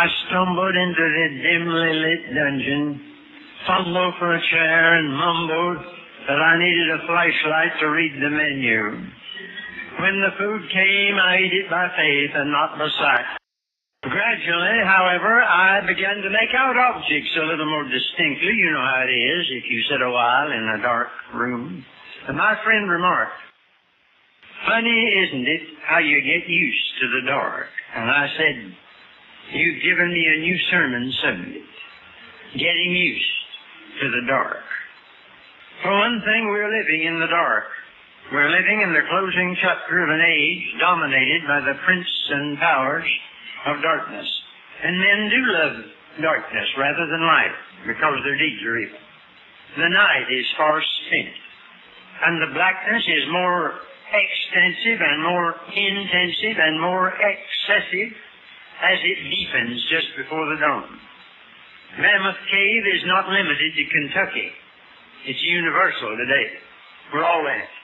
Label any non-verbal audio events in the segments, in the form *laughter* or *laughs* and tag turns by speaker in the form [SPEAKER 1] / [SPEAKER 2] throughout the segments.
[SPEAKER 1] I stumbled into the dimly lit dungeon, fumbled for a chair, and mumbled that I needed a flashlight to read the menu. When the food came, I ate it by faith and not by sight. Gradually, however, I began to make out objects a little more distinctly. You know how it is if you sit a while in a dark room. And my friend remarked, Funny, isn't it, how you get used to the dark? And I said, You've given me a new sermon subject. Getting used to the dark. For one thing, we're living in the dark. We're living in the closing chapter of an age dominated by the prince and powers of darkness. And men do love darkness rather than light because their deeds are evil. The night is far spent. And the blackness is more extensive and more intensive and more excessive as it deepens just before the dawn. Mammoth Cave is not limited to Kentucky. It's universal today. We're all in it.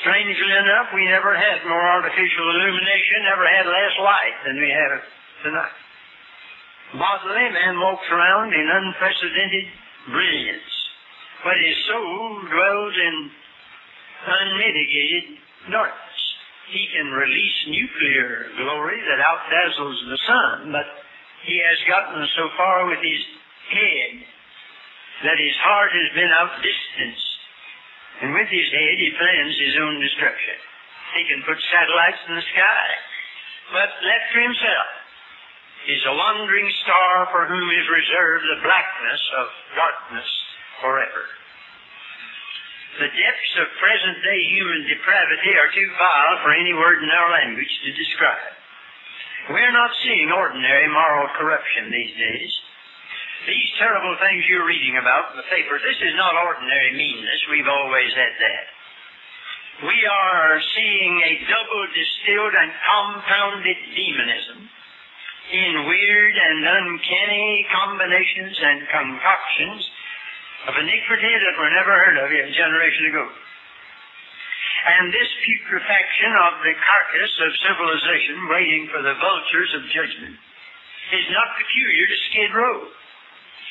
[SPEAKER 1] Strangely enough, we never had more artificial illumination, never had less light than we have tonight. Bodily, man walks around in unprecedented brilliance, but his soul dwells in unmitigated darkness. He can release nuclear glory that outdazzles the sun, but he has gotten so far with his head that his heart has been outdistanced. And with his head, he plans his own destruction. He can put satellites in the sky, but left to himself is a wandering star for whom is reserved the blackness of darkness forever. The depths of present day human depravity are too vile for any word in our language to describe. We're not seeing ordinary moral corruption these days. These terrible things you're reading about in the paper, this is not ordinary meanness. We've always had that. We are seeing a double distilled and compounded demonism in weird and uncanny combinations and concoctions of iniquity that were never heard of a generation ago. And this putrefaction of the carcass of civilization waiting for the vultures of judgment is not peculiar to Skid Row.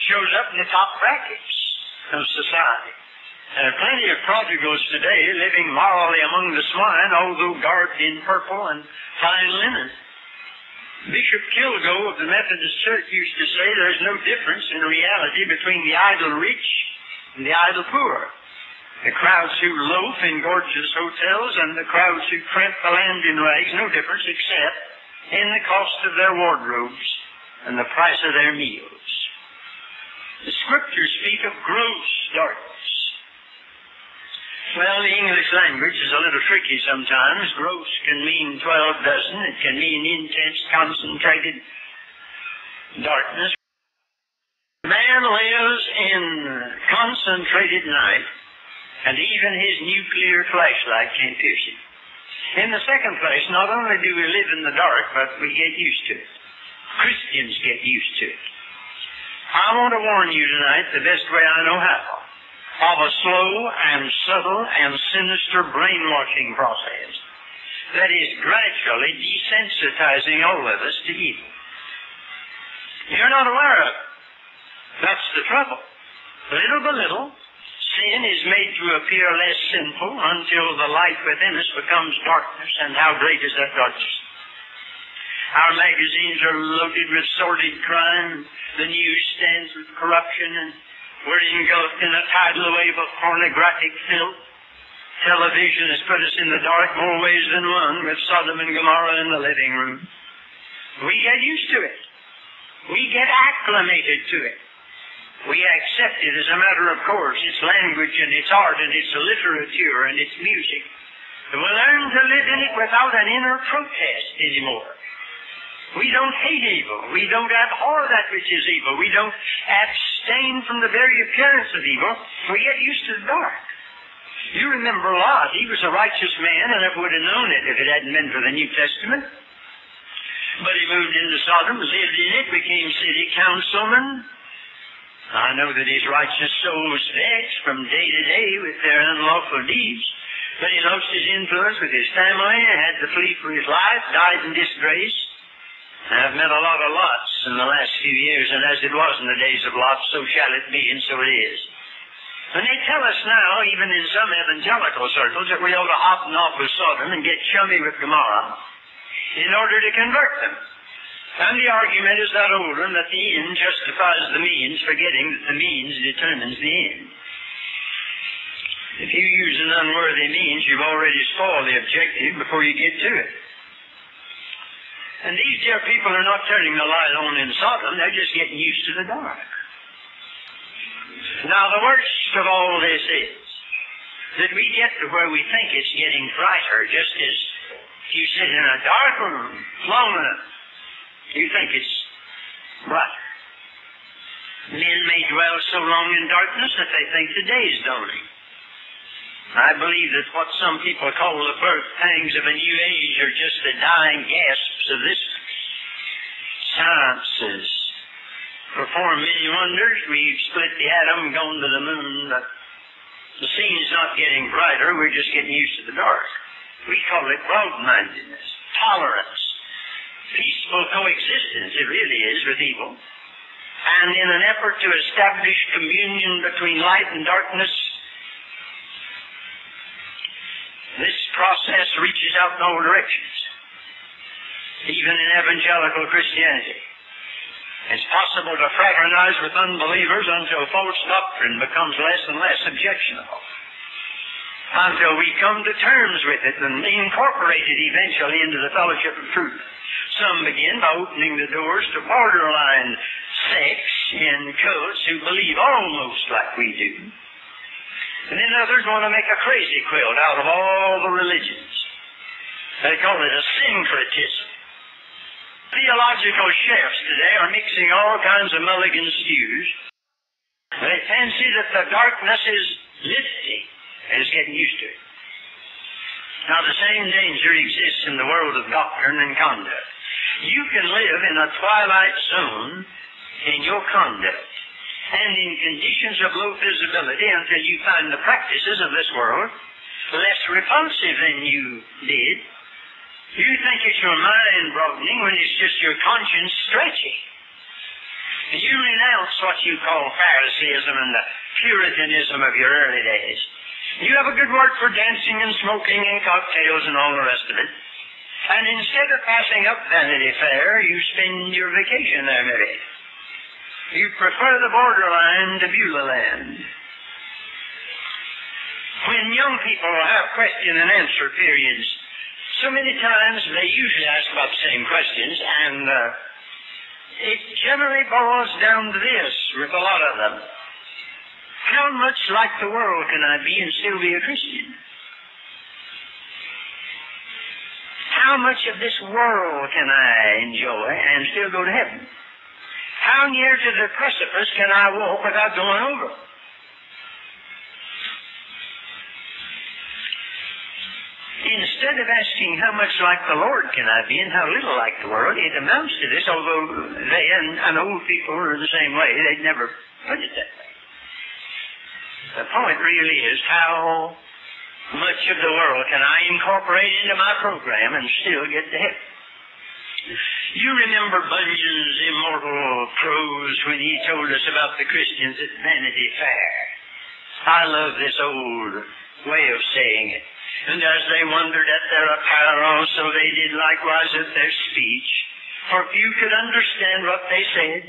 [SPEAKER 1] Shows up in the top brackets of society. There are plenty of prodigals today living morally among the swine, although garbed in purple and fine linen. Bishop Kilgo of the Methodist Church used to say there's no difference in reality between the idle rich and the idle poor. The crowds who loaf in gorgeous hotels and the crowds who tramp the land in rags, no difference except in the cost of their wardrobes and the price of their meals. The scriptures speak of gross darkness. Well, the English language is a little tricky sometimes. Gross can mean 12 dozen. It can mean intense, concentrated darkness. Man lives in concentrated night, and even his nuclear flashlight can't pierce it. In the second place, not only do we live in the dark, but we get used to it. Christians get used to it. I want to warn you tonight the best way I know how of a slow and subtle and sinister brainwashing process that is gradually desensitizing all of us to evil. You're not aware of it. That's the trouble. Little by little, sin is made to appear less sinful until the light within us becomes darkness, and how great is that darkness? Our magazines are loaded with sordid crime. The news stands with corruption and we're engulfed in a tidal wave of pornographic filth. Television has put us in the dark more ways than one, with Sodom and Gomorrah in the living room. We get used to it. We get acclimated to it. We accept it as a matter of course, its language and its art and its literature and its music. And we learn to live in it without an inner protest anymore. We don't hate evil. We don't abhor that which is evil. We don't abstain from the very appearance of evil. We get used to the dark. You remember Lot. He was a righteous man and never would have known it if it hadn't been for the New Testament. But he moved into Sodom, lived in it, became city councilman. I know that his righteous soul was vexed from day to day with their unlawful deeds. But he lost his influence with his family, had to flee for his life, died in disgrace. I've met a lot of lots in the last few years, and as it was in the days of Lot, so shall it be, and so it is. And they tell us now, even in some evangelical circles, that we ought to hop and off with Sodom and get chummy with Gomorrah in order to convert them. And the argument is that old one that the end justifies the means, forgetting that the means determines the end. If you use an unworthy means, you've already spoiled the objective before you get to it. And these dear people are not turning the light on in Sodom, they're just getting used to the dark. Now, the worst of all this is that we get to where we think it's getting brighter, just as if you sit in a dark room long enough, you think it's brighter. Men may dwell so long in darkness that they think the day is dawning. I believe that what some people call the birth pangs of a new age are just the dying gasps of this. Science has performed many wonders. We've split the atom, gone to the moon, but the is not getting brighter. We're just getting used to the dark. We call it broad-mindedness, tolerance, peaceful coexistence. It really is with evil. And in an effort to establish communion between light and darkness, reaches out in all directions, even in evangelical Christianity. It's possible to fraternize with unbelievers until false doctrine becomes less and less objectionable. Until we come to terms with it and incorporate it eventually into the fellowship of truth. Some begin by opening the doors to borderline sects and cults who believe almost like we do. And then others want to make a crazy quilt out of all the religions. They call it a syncretism. Theological chefs today are mixing all kinds of mulligan stews. They fancy that the darkness is lifting and is getting used to it. Now, the same danger exists in the world of doctrine and conduct. You can live in a twilight zone in your conduct and in conditions of low visibility until you find the practices of this world less repulsive than you did. You think it's your mind broadening when it's just your conscience stretching. You renounce what you call Phariseeism and the Puritanism of your early days. You have a good word for dancing and smoking and cocktails and all the rest of it. And instead of passing up Vanity Fair, you spend your vacation there, maybe. You prefer the borderline to Beulah land. When young people have question and answer periods, so many times they usually ask about the same questions, and uh, it generally boils down to this with a lot of them. How much like the world can I be and still be a Christian? How much of this world can I enjoy and still go to heaven? How near to the precipice can I walk without going over? Instead of asking how much like the Lord can I be and how little like the world, it amounts to this, although they and, and old people are the same way. They'd never put it that way. The point really is how much of the world can I incorporate into my program and still get to heaven? You remember Bunyan's immortal prose when he told us about the Christians at Vanity Fair. I love this old way of saying it. And as they wondered at their apparel, so they did likewise at their speech. For few could understand what they said.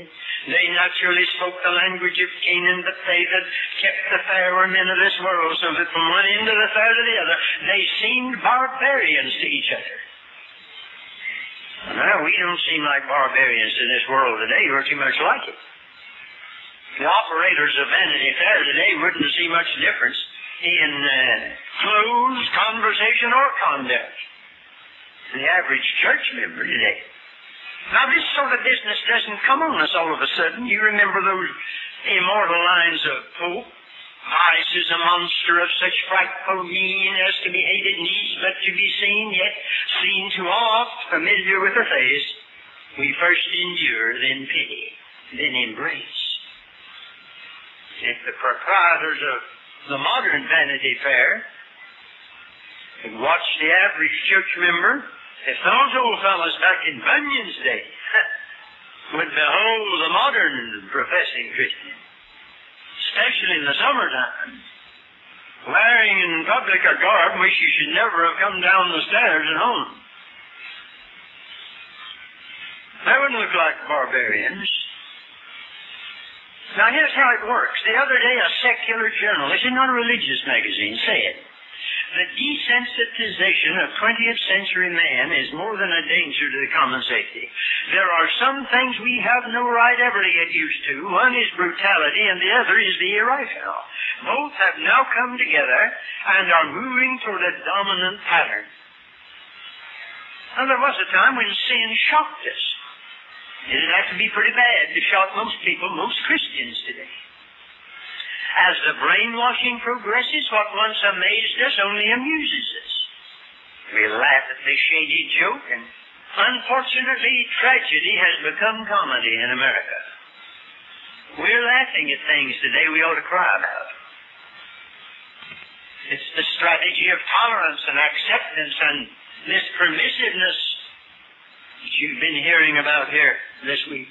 [SPEAKER 1] They naturally spoke the language of Canaan, but they that kept the fair men of this world, so that from one end of the fair to the other, they seemed barbarians to each other. Now, we don't seem like barbarians in this world today. We're too much like it. The operators of Vanity Fair today wouldn't see much difference in uh, clothes, conversation, or conduct. The average church member today. Now, this sort of business doesn't come on us all of a sudden. You remember those immortal lines of Pope? Vice is a monster of such frightful mien as to be hated needs but to be seen, yet seen too oft, familiar with her face. We first endure, then pity, then embrace. If the proprietors of the modern Vanity Fair could watch the average church member If those old fellows back in Bunyan's day *laughs* would behold the modern professing Christian, especially in the summertime, wearing in public a garb which you should never have come down the stairs at home. They wouldn't look like barbarians. Now here's how it works. The other day a secular journal, this is not a religious magazine, said, the desensitization of 20th century man is more than a danger to the common safety. There are some things we have no right ever to get used to. One is brutality and the other is the irrational. Both have now come together and are moving toward a dominant pattern. Now there was a time when sin shocked us. It'd have to be pretty bad to shock most people, most Christians today. As the brainwashing progresses, what once amazed us only amuses us. We laugh at the shady joke, and unfortunately, tragedy has become comedy in America. We're laughing at things today we ought to cry about. It's the strategy of tolerance and acceptance and this permissiveness that you've been hearing about here this week.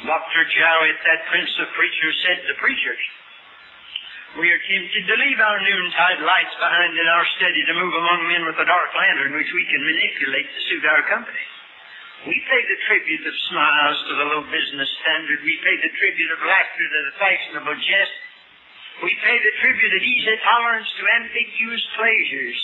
[SPEAKER 1] Dr. Jowett, that prince of preachers, said to preachers, we are tempted to leave our noontide lights behind in our study to move among men with a dark lantern which we can manipulate to suit our company. We pay the tribute of smiles to the low business standard. We pay the tribute of laughter to the fashionable jest. We pay the tribute of easy tolerance to ambiguous pleasures.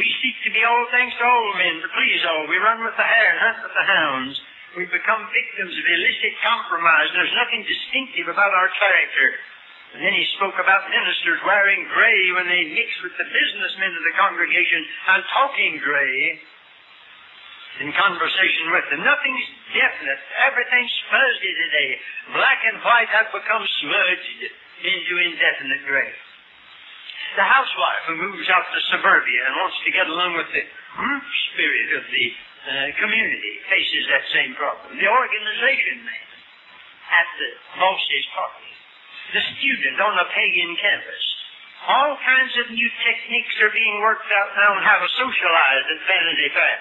[SPEAKER 1] We seek to be all things to all men, to please all. We run with the hare and hunt with the hounds. We become victims of illicit compromise. There's nothing distinctive about our character. And then he spoke about ministers wearing gray when they mix with the businessmen of the congregation and talking gray in conversation with them. Nothing's definite. Everything's fuzzy today. Black and white have become smudged into indefinite gray. The housewife who moves out to suburbia and wants to get along with the group spirit of the uh, community faces that same problem. The organization man at the boss's party, the student on a pagan campus. All kinds of new techniques are being worked out now on how to socialize at Vanity Fair.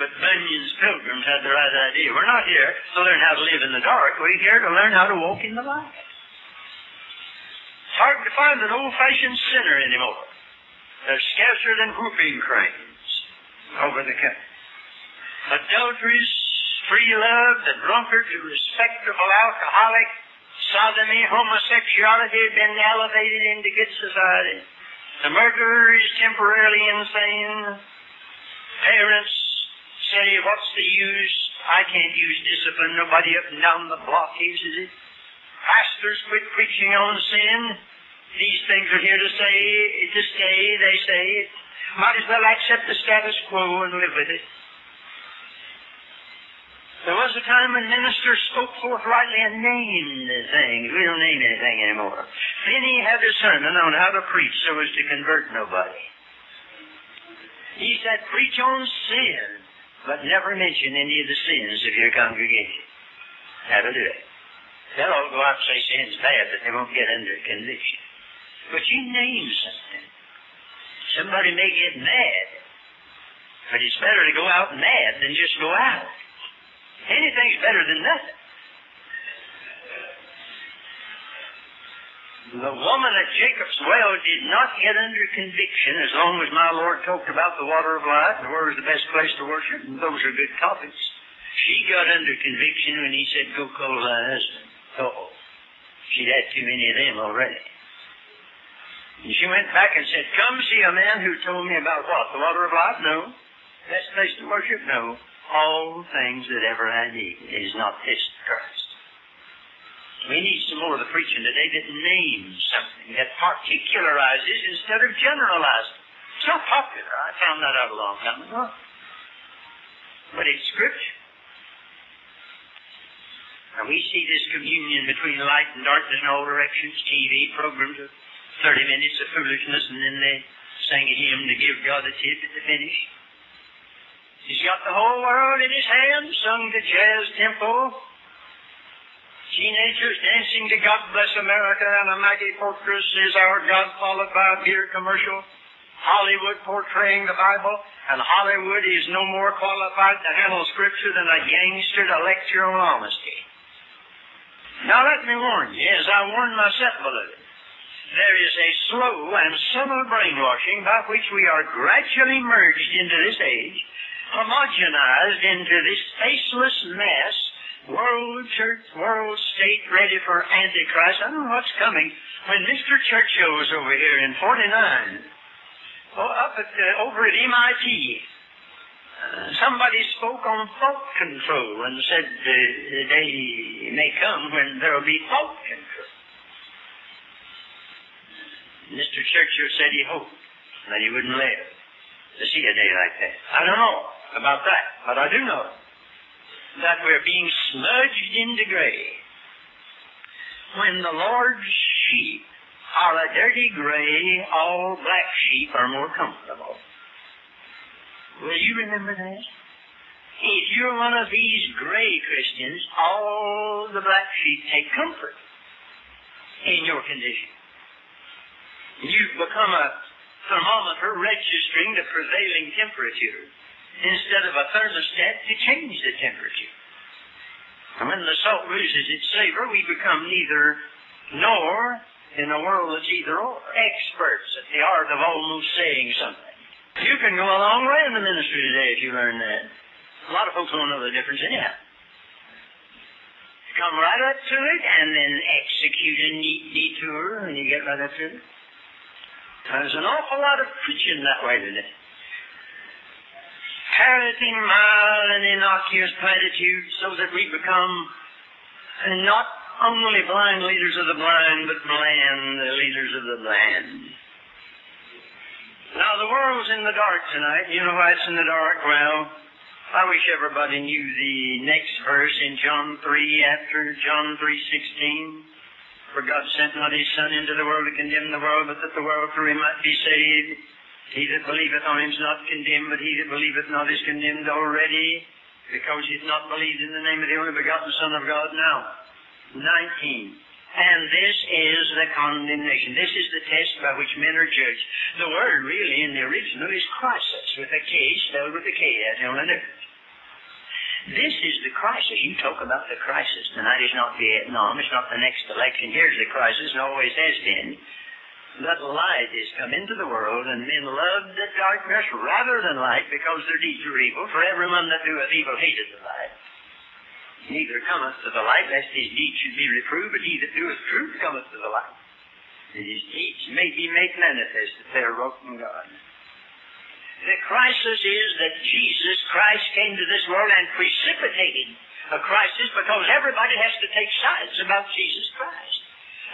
[SPEAKER 1] But Bunyan's pilgrims had the right idea. We're not here to learn how to live in the dark. We're here to learn how to walk in the light. It's hard to find an old-fashioned sinner anymore. They're scarcer than whooping cranes over the country adulteries, free love, the drunkard, the respectable alcoholic, sodomy, homosexuality have been elevated into good society. The murderer is temporarily insane. Parents say, what's the use? I can't use discipline. Nobody up and down the block uses it. Pastors quit preaching on sin. These things are here to say, to stay, they say. Might as well accept the status quo and live with it. There was a time when ministers spoke forthrightly and named things. We don't name anything anymore. Finney had a sermon on how to preach so as to convert nobody. He said, preach on sin, but never mention any of the sins of your congregation. That'll do it. They'll all go out and say sin's bad, but they won't get under conviction. But you name something. Somebody may get mad, but it's better to go out mad than just go out. Anything's better than nothing. The woman at Jacob's well did not get under conviction as long as my Lord talked about the water of life and where was the best place to worship, and those are good topics. She got under conviction when he said, Go call thy husband. Oh, she'd had too many of them already. And she went back and said, Come see a man who told me about what? The water of life? No. Best place to worship? No all things that ever I need. It is not this Christ. We need some more of the preaching today that names something, that particularizes instead of generalizing. Not popular. I found that out a long time ago. But it's Scripture. And we see this communion between light and darkness in all directions, TV programs of 30 minutes of foolishness, and then they sing a hymn to give God a tip at the finish. He's got the whole world in his hands, sung the jazz tempo. Teenagers dancing to God Bless America and a mighty fortress is our God, followed by a beer commercial. Hollywood portraying the Bible, and Hollywood is no more qualified to handle Scripture than a gangster to lecture on honesty. Now let me warn you, as I warned myself, beloved, there is a slow and subtle brainwashing by which we are gradually merged into this age, homogenized into this faceless mess, world church, world state, ready for Antichrist. I don't know what's coming. When Mr. Churchill was over here in 49, oh, up at, uh, over at MIT, uh, somebody spoke on fault control and said the day may come when there will be fault control. Mr. Churchill said he hoped that he wouldn't live to see a day like that. I don't know about that, but I do know that we're being smudged into gray. When the Lord's sheep are a dirty gray, all black sheep are more comfortable. Will you remember that? If you're one of these gray Christians, all the black sheep take comfort in your condition. You've become a thermometer registering the prevailing temperature instead of a thermostat to change the temperature. And when the salt loses its savor, we become neither nor in a world that's either or. Experts at the art of almost saying something. You can go a long way in the ministry today if you learn that. A lot of folks don't know the difference anyhow. Come right up to it and then execute a neat detour and you get right up to it. There's an awful lot of preaching that way today. Parroting mild and innocuous platitudes so that we become uh, not only blind leaders of the blind, but bland leaders of the bland. Now the world's in the dark tonight. You know why it's in the dark? Well, I wish everybody knew the next verse in John 3 after John 3.16. For God sent not his Son into the world to condemn the world, but that the world through him might be saved. He that believeth on him is not condemned, but he that believeth not is condemned already, because he hath not believed in the name of the only begotten Son of God. Now, 19. And this is the condemnation. This is the test by which men are judged. The word really in the original is crisis, with a K spelled with a K. That's the only difference. This is the crisis. You talk about the crisis. Tonight is not Vietnam. It's not the next election. Here's the crisis, and always has been. That light is come into the world, and men love the darkness rather than light because their deeds are evil. For everyone that doeth evil hateth the light. Neither cometh to the light, lest his deeds should be reproved, but he that doeth truth cometh to the light. And his deeds may be made manifest that they are wrought from God. The crisis is that Jesus Christ came to this world and precipitated a crisis because everybody has to take sides about Jesus Christ.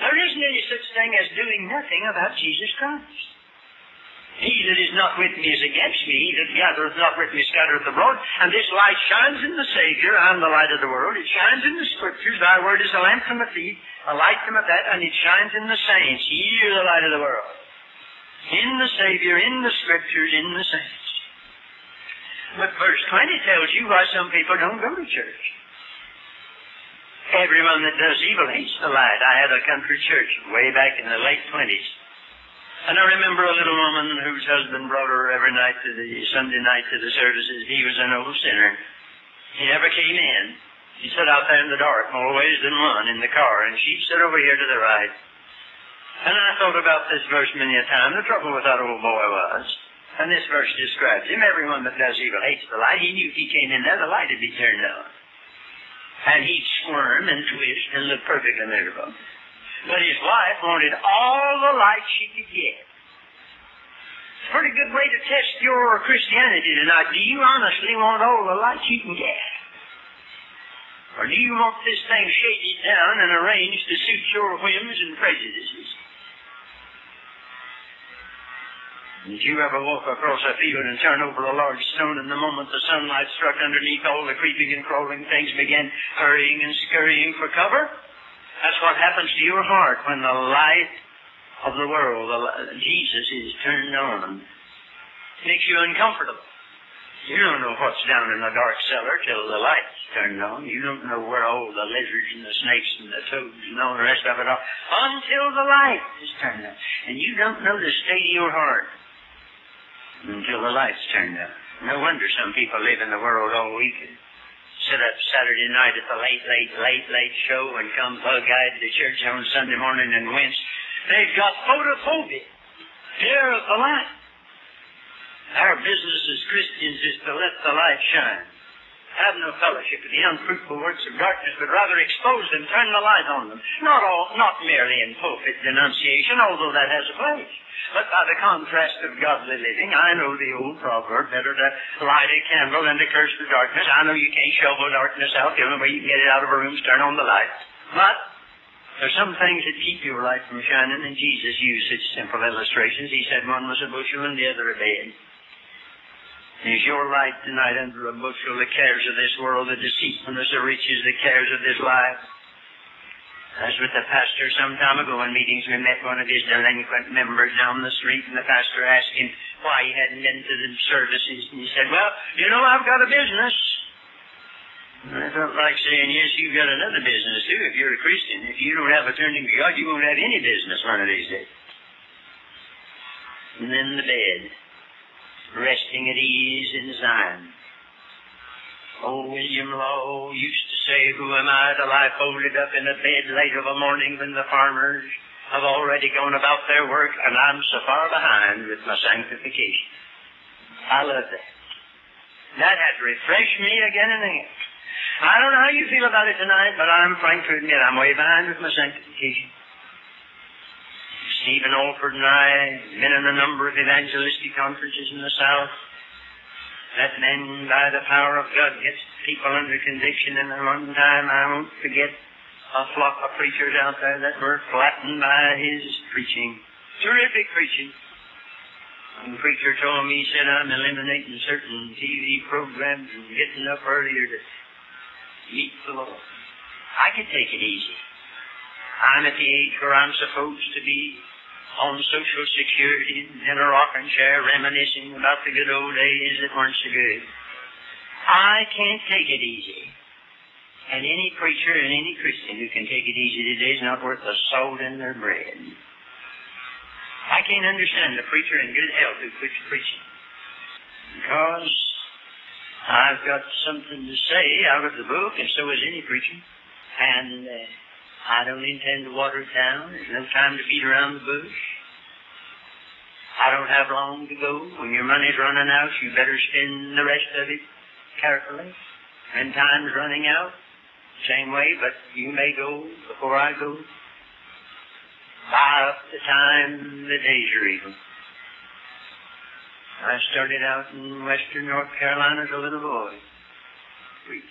[SPEAKER 1] There isn't any such thing as doing nothing about Jesus Christ. He that is not with me is against me. He that gathereth not with me scattereth abroad. And this light shines in the Savior. I'm the light of the world. It shines in the Scriptures. Thy word is a lamp to my feet, a light to my path, and it shines in the saints. Ye are the light of the world in the Savior, in the Scriptures, in the saints. But verse 20 tells you why some people don't go to church. Everyone that does evil hates the light. I had a country church way back in the late 20s. And I remember a little woman whose husband brought her every night to the Sunday night to the services. He was an old sinner. He never came in. He sat out there in the dark more ways than one in the car, and she'd sit over here to the right. And I thought about this verse many a time. The trouble with that old boy was, and this verse describes him, everyone that does evil hates the light. He knew if he came in there, the light would be turned on. And he'd squirm and twist and look perfectly miserable. But his wife wanted all the light she could get. It's a pretty good way to test your Christianity tonight. Do you honestly want all the light you can get? Or do you want this thing shaded down and arranged to suit your whims and prejudices? Did you ever walk across a field and turn over a large stone, and the moment the sunlight struck underneath, all the creeping and crawling things began hurrying and scurrying for cover? That's what happens to your heart when the light of the world, the, Jesus, is turned on. It makes you uncomfortable. You don't know what's down in the dark cellar till the light's turned on. You don't know where all the lizards and the snakes and the toads and all the rest of it are until the light is turned on. And you don't know the state of your heart. Until the lights turned up. No wonder some people live in the world all week and sit up Saturday night at the late, late, late, late show and come bug-eyed to church on Sunday morning and wince. They've got photophobia, fear of the light. Our business as Christians is to let the light shine have no fellowship with the unfruitful works of darkness, but rather expose them, turn the light on them. Not all, not merely in pulpit denunciation, although that has a place. But by the contrast of godly living, I know the old proverb, better to light a candle than to curse the darkness. I know you can't shovel darkness out. The only way you can get it out of a room is turn on the light. But there's some things that keep your light from shining, and Jesus used such simple illustrations. He said one was a bushel and the other a bed. Is your light tonight under a bushel the cares of this world, the deceitfulness of riches, the cares of this life? As with the pastor some time ago in meetings, we met one of his delinquent members down the street, and the pastor asked him why he hadn't been to the services. And he said, Well, you know, I've got a business. And I felt like saying, Yes, you've got another business too if you're a Christian. If you don't have a turning to God, you won't have any business one of these days. And then the bed resting at ease in Zion. Old William Law used to say, Who am I to lie folded up in a bed late of a morning when the farmers have already gone about their work and I'm so far behind with my sanctification? I love that. That has refreshed me again and again. I don't know how you feel about it tonight, but I'm frank to admit I'm way behind with my sanctification. Stephen Olford and I been in a number of evangelistic conferences in the South. That men, by the power of God, gets people under conviction. And at one time, I won't forget a flock of preachers out there that were flattened by his preaching. Terrific preaching. And the preacher told me, he said, I'm eliminating certain TV programs and getting up earlier to meet the Lord. I could take it easy. I'm at the age where I'm supposed to be on Social Security in a rocking chair reminiscing about the good old days that weren't so good. I can't take it easy. And any preacher and any Christian who can take it easy today is not worth a salt in their bread. I can't understand a preacher in good health who quits preaching. Because I've got something to say out of the book, and so has any preacher. And uh, I don't intend to water it down. There's no time to beat around the bush. I don't have long to go. When your money's running out, you better spend the rest of it carefully. When time's running out, same way, but you may go before I go. Buy up the time the days are. I started out in western North Carolina as a little boy. Preach.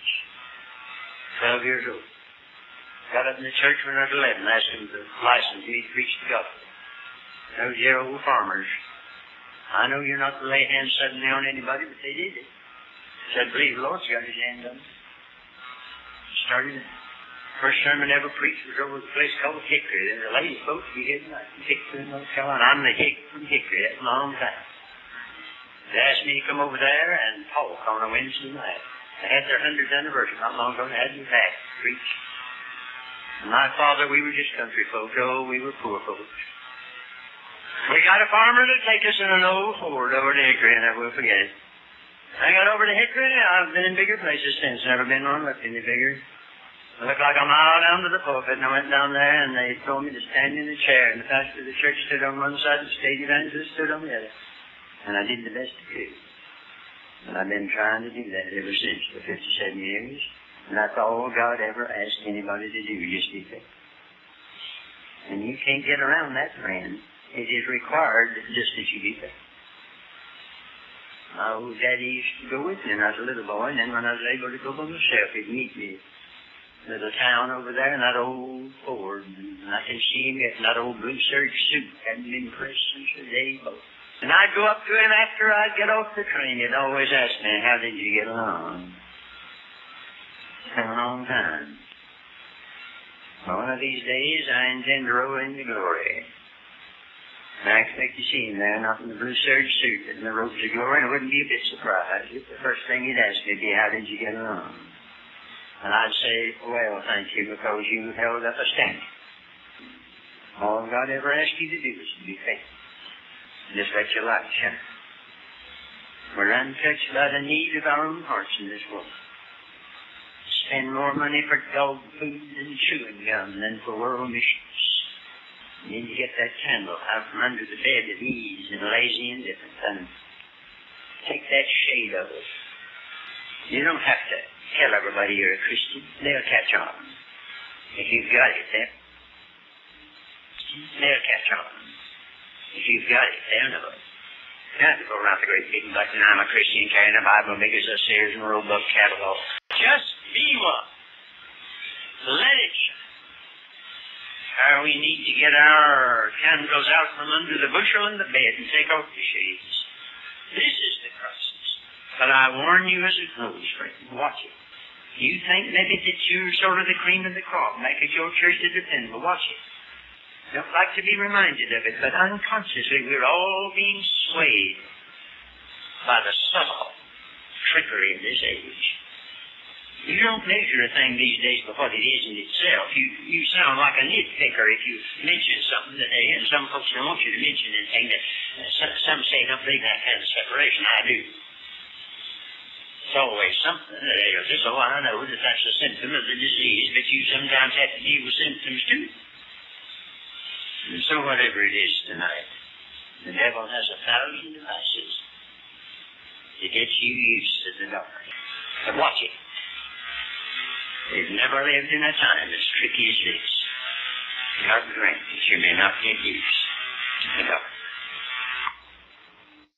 [SPEAKER 1] Twelve years old. Got up in the church when I was 11, asked him to license me to preach the gospel. Those dear old farmers. I know you're not to lay hands suddenly on anybody, but they did it. Said, believe the Lord's got his hand on it. Started it. First sermon ever preached was over at a place called Hickory. There's a lady supposed to be here tonight Hickory, North Carolina. I'm the Hick from Hickory. That's long time. They asked me to come over there and talk on a Wednesday night. They had their 100th anniversary not long ago, they had me back to preach. My father, we were just country folks. Oh, we were poor folks. We got a farmer to take us in an old Ford over to Hickory, and I will forget it. I got over to Hickory. I've been in bigger places since. Never been one looked any bigger. I looked like a mile down to the pulpit, and I went down there, and they told me to stand in a chair, and the pastor of the church stood on one side, and the state evangelist stood on the other. And I did the best I could. And I've been trying to do that ever since for 57 years. And that's all God ever asked anybody to do, just be faithful. And you can't get around that, friend. It is required just that you be faithful. My old daddy used to go with me when I was a little boy, and then when I was able to go by myself, he'd meet me in the town over there in that old Ford. And I can see him getting that old blue serge suit. Hadn't been pressed since the day both. And I'd go up to him after I'd get off the train. He'd always ask me, how did you get along? Long time. One of these days I intend to roll into glory. And I expect to see him there, not in the blue serge suit, but in the robes of glory, and I wouldn't be a bit surprised if the first thing he'd ask me would be, how did you get along? And I'd say, well, thank you, because you held up a standard. All God ever asked you to do is to be faithful. Just let your light shine. We're untouched by the need of our own hearts in this world. Spend more money for dog food and chewing gum than for world missions. And then you get that candle out from under the bed of ease and lazy indifference and take that shade of it. You don't have to tell everybody you're a Christian. They'll catch on. If you've got it, they'll, they'll catch on. If you've got it, they'll know it. Have to go around the great big button, I'm a Christian, carrying a Bible big as a Sears and Roebuck catalog. Just it shine. How we need to get our candles out from under the bushel in the bed and take off the shades. This is the crisis. But I warn you as it goes, friend, watch it. You think maybe that you're sort of the cream of the crop, make it your church to depend, but watch it. Don't like to be reminded of it, but unconsciously we're all being swayed by the subtle trickery of this age. You don't measure a thing these days by what it is in itself. You you sound like a nitpicker if you mention something today, and some folks don't want you to mention anything. That uh, some, some say don't believe that kind of separation. I do. It's always something that ails us. Oh, I don't know that that's a symptom of the disease, but you sometimes have to deal with symptoms too. And so whatever it is tonight, the devil has a thousand devices to get you used to the dark. But watch it. They've never lived in a time as tricky as this. God grant that you may not get used to the dark.